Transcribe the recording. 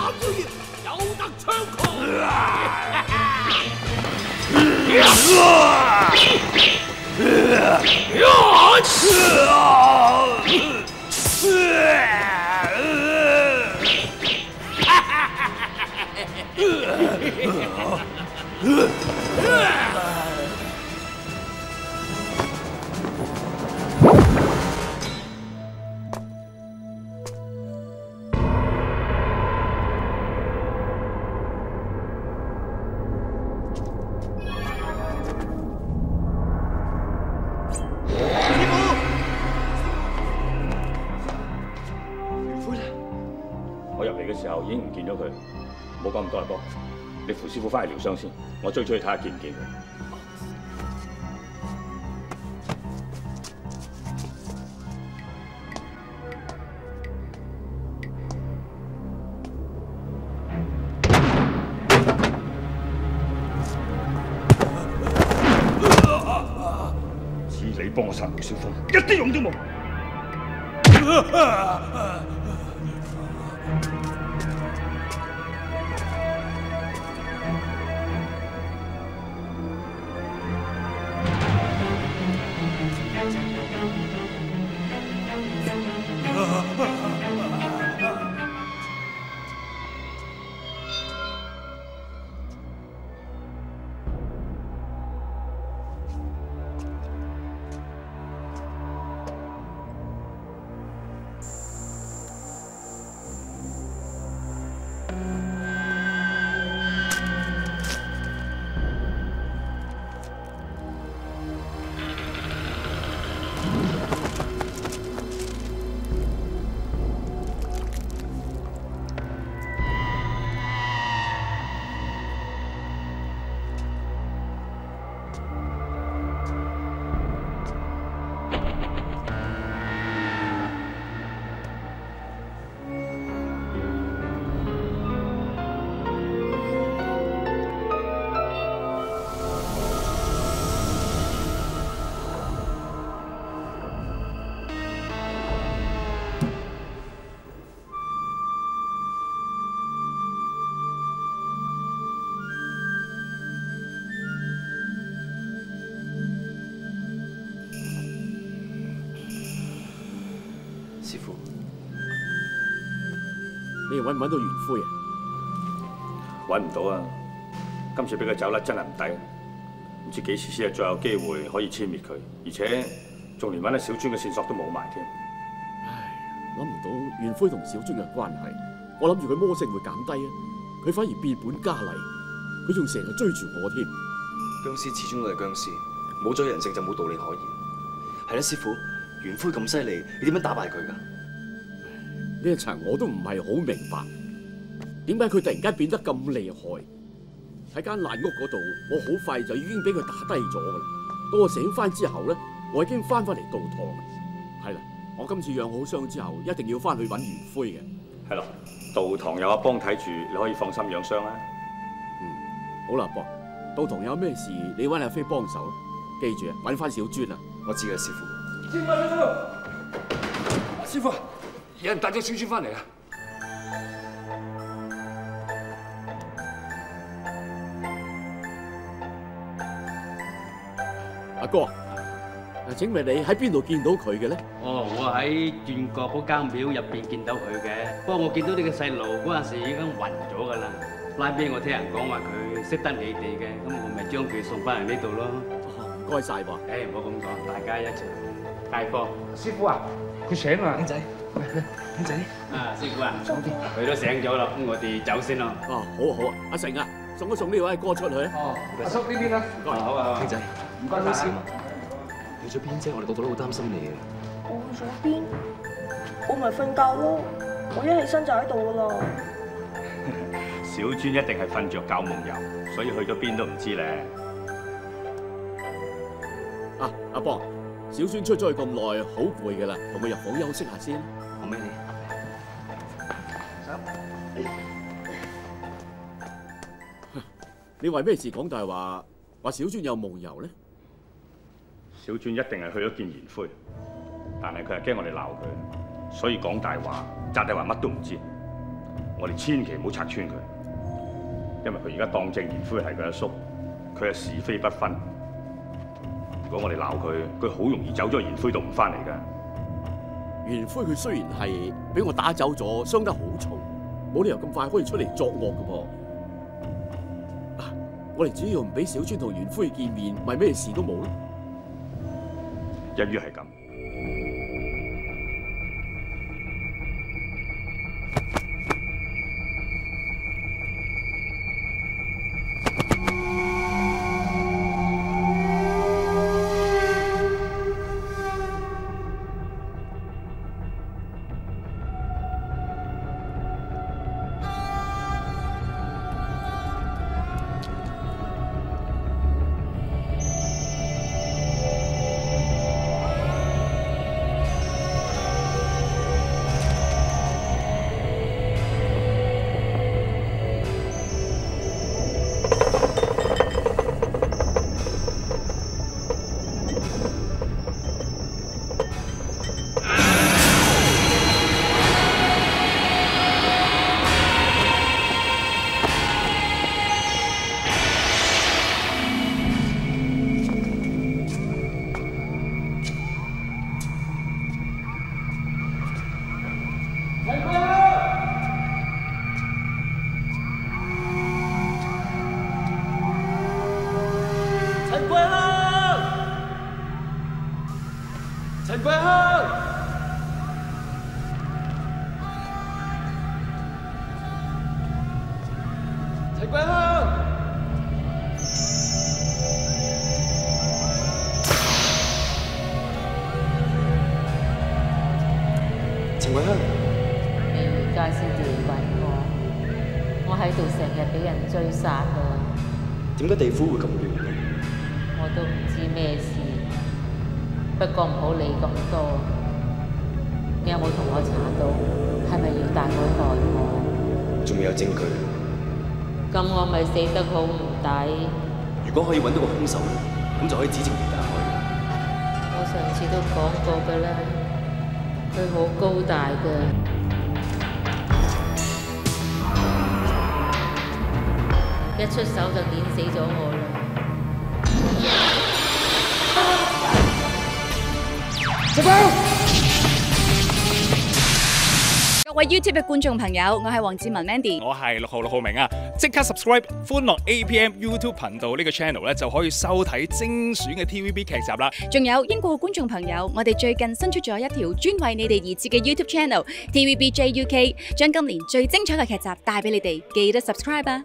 威在此，大膽妖孽，有得猖狂！咗佢，唔好講咁多啦，波。你扶師傅翻去療傷先，我追出去睇下見唔見佢。只你幫我殺梅小鳳，一啲用都冇。師傅，你哋揾唔揾到袁灰啊？揾唔到啊！今次俾佢走甩真係唔抵，唔知幾時先係再有機會可以殲滅佢，而且仲連揾阿小尊嘅線索都冇埋添。唉諗唔到袁灰同小尊嘅關係，我諗住佢魔性會減低啊，佢反而變本加厲，佢仲成日追住我添。僵尸始終都係僵尸，冇咗人性就冇道理可言。係啦，師傅，袁灰咁犀利，你點樣打敗佢㗎？呢一層我都唔係好明白，點解佢突然間變得咁厲害？喺間爛屋嗰度，我好快就已經俾佢打低咗噶啦。到我醒翻之後咧，我已經翻返嚟道堂啦。係啦，我今次養好傷之後，一定要翻去揾袁灰嘅。係咯，道堂有阿邦睇住，你可以放心養傷啦。好啦，邦，道堂有咩事，你揾阿飛幫手，記住啊，揾翻小尊啊。我知嘅，師傅。師傅，師傅，有人帶咗小豬翻嚟啊！阿哥，啊請問你喺邊度見到佢嘅咧？哦，我喺轉角嗰間廟入邊見到佢嘅，不過我見到呢個細路嗰陣時已經暈咗噶啦。拉邊我聽人講話佢識得你哋嘅，咁我咪將佢送翻嚟呢度咯。唔該晒噃。誒，唔好咁講，大家一齊街坊。師傅啊，佢醒啦！兄仔，兄仔，啊，師傅啊，早啲佢都醒咗啦，咁我哋走先咯。哦，好啊好啊，阿成啊，送一送呢位哥出去啊。哦，阿叔呢邊啦。唔該，好啊好啊兄仔，唔該晒啊。去咗邊啫？我哋個個都好擔心你嘅。我去咗邊？我咪瞓覺咯，我一起身就喺度噶啦。小尊一定係瞓着覺夢遊，所以去咗邊都唔知咧。啊，阿博，小孫出咗去咁耐，好攰噶啦，同佢入房休息下先。好咩 你。你為咩事講大話？話小孫有夢遊呢？小尊一定係去咗見賢灰，但係佢係驚我哋鬧佢，所以講大話，扎大話乜都唔知。我哋千祈唔好拆穿佢，因為佢而家當正賢灰係佢阿叔，佢係是非不分。如果我哋鬧佢，佢好容易走咗賢輝度唔翻嚟噶。元灰佢雖然係俾我打走咗，傷得好重，冇理由咁快可以出嚟作惡噶噃。啊，我哋只要唔俾小川同元輝見面，咪咩事都冇咯。一於係咁。陳桂香。你而家先至嚟揾我，我喺度成日俾人追殺啊！點解地府會咁亂嘅？我都唔知咩事，不過唔好理咁多。你有冇同我查到係咪要大海害我？仲未有證據。咁我咪死得好唔抵。如果可以揾到個兇手，咁就可以指證袁大海。我上次都講過㗎啦，佢好高大㗎。一出手就碾死咗我啦！各位 YouTube 嘅觀眾朋友，我係黃志文 Mandy，我係六號六號明啊！即刻 subscribe 歡樂 APM YouTube 频道呢個 channel 咧，就可以收睇精選嘅 TVB 剧集啦。仲有英國嘅觀眾朋友，我哋最近新出咗一條專為你哋而設嘅 YouTube channel TVB JUK，將今年最精彩嘅劇集帶俾你哋，記得 subscribe 啊！